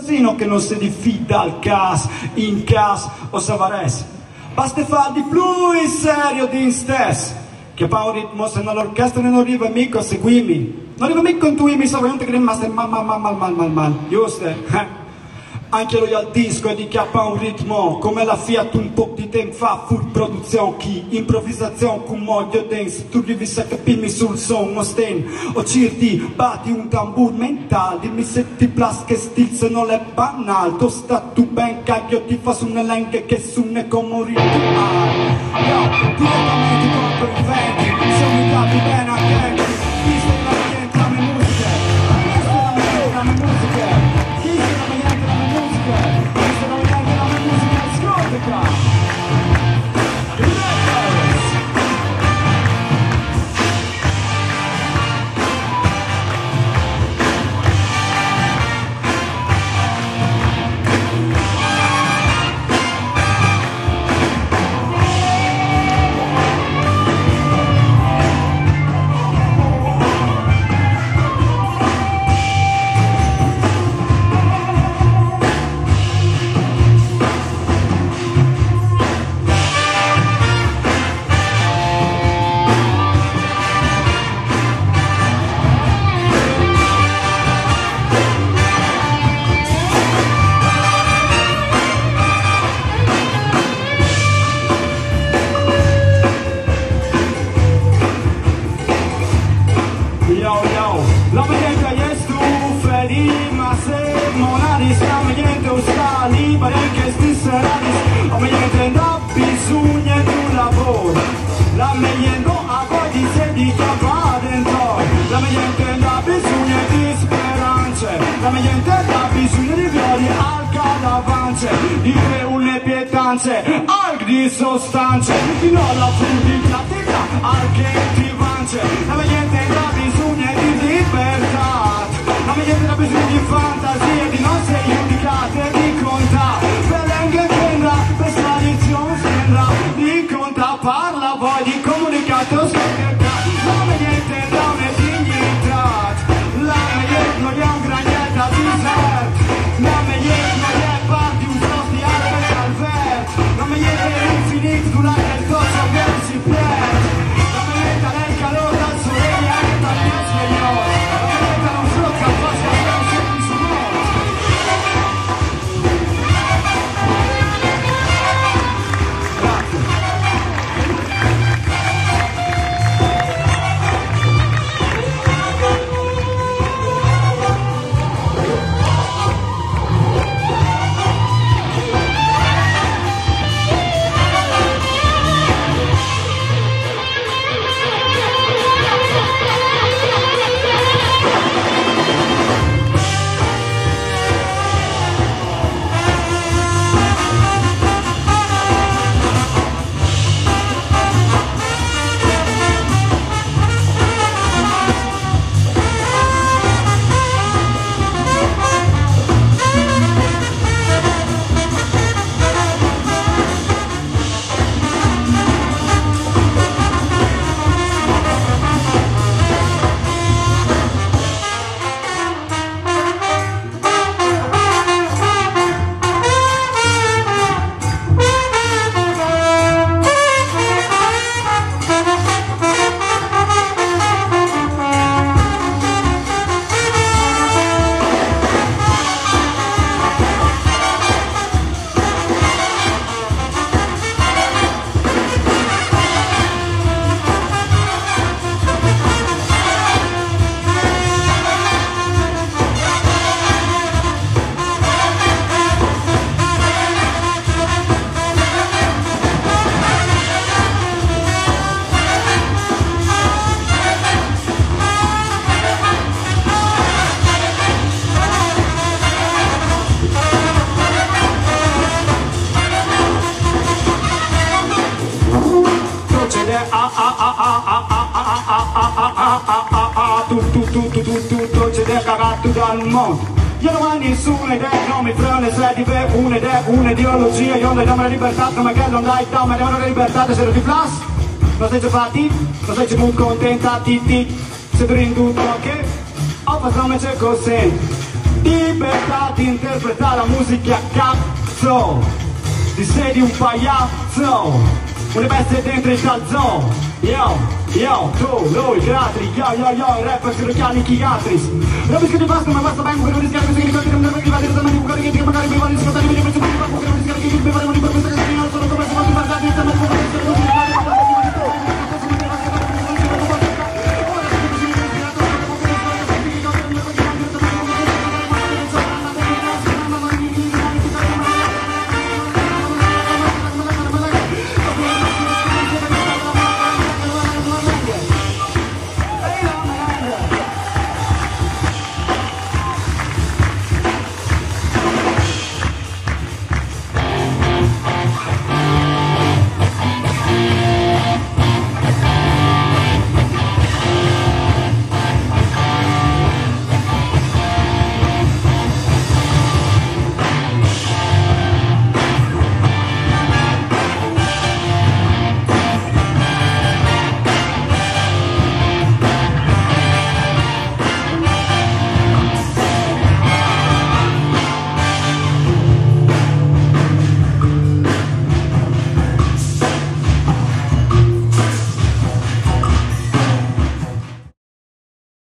Casino che non si diffida al cas, in cas o savares. Basta fare di più in serio di stesso. Che fa un ritmo se non l'orchestra non arriva mica a seguirmi. Non arriva mica con tu mi sa che che rimaste mal mal mal mal mal mal mal. Giusto? Eh? Anche lui al disco e di chiappa un ritmo come la Fiat un po' di tempo fa full produzione chi improvvisazione con moglio dance tu devi capirmi sul son sten o cirti batti un tambur mentale. Dimmi se ti plas che stil se non è banal tu sta tu ben cacchio ti fa su un elenco che su ne come un rituale distanze Ireule pietanțe, sostanze Fino alla Din di frut din platina, arc din tivanțe Elegente da din sunet, din liber tu tu procede cagato dal mondo io non ho nessuna idea, non mi frega se di per un'idea, un'ideologia, io non dammi la libertà, come che non dai, dammi la libertà, se non ti flash, non sei fatti, non sei molto contenta, ti ti, se tu in tutto che, ho fatto come c'è così, libertà di interpretare la musica a cazzo ti sei un pagliazzo una bestia dentro il calzone. Yo, yo, tu, lui, gli altri, yo, yo, yo, rapper sono chiani chi altri Non mi scrivi basta ma basta vengo per